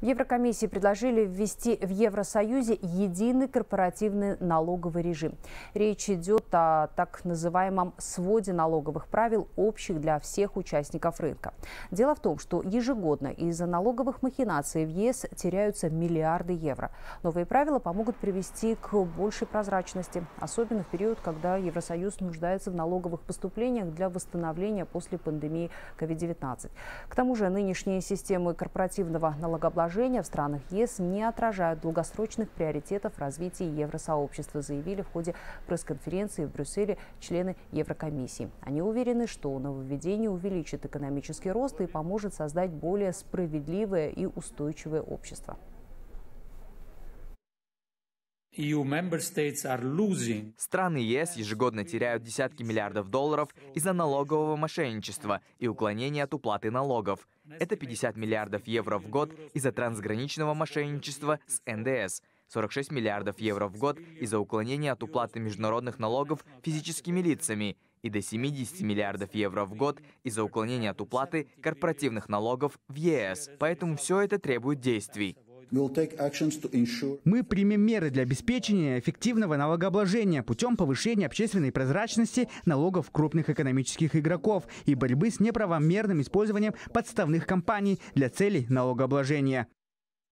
Еврокомиссии предложили ввести в Евросоюзе единый корпоративный налоговый режим. Речь идет о так называемом своде налоговых правил, общих для всех участников рынка. Дело в том, что ежегодно из-за налоговых махинаций в ЕС теряются миллиарды евро. Новые правила помогут привести к большей прозрачности, особенно в период, когда Евросоюз нуждается в налоговых поступлениях для восстановления после пандемии COVID-19. К тому же нынешние системы корпоративного налогообложения положения в странах ЕС не отражают долгосрочных приоритетов развития евросообщества, заявили в ходе пресс-конференции в Брюсселе члены Еврокомиссии. Они уверены, что нововведение увеличит экономический рост и поможет создать более справедливое и устойчивое общество. Страны ЕС ежегодно теряют десятки миллиардов долларов из-за налогового мошенничества и уклонения от уплаты налогов. Это 50 миллиардов евро в год из-за трансграничного мошенничества с НДС, 46 миллиардов евро в год из-за уклонения от уплаты международных налогов физическими лицами и до 70 миллиардов евро в год из-за уклонения от уплаты корпоративных налогов в ЕС. Поэтому все это требует действий. Мы примем меры для обеспечения эффективного налогообложения путем повышения общественной прозрачности налогов крупных экономических игроков и борьбы с неправомерным использованием подставных компаний для целей налогообложения.